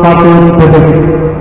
Satu detik.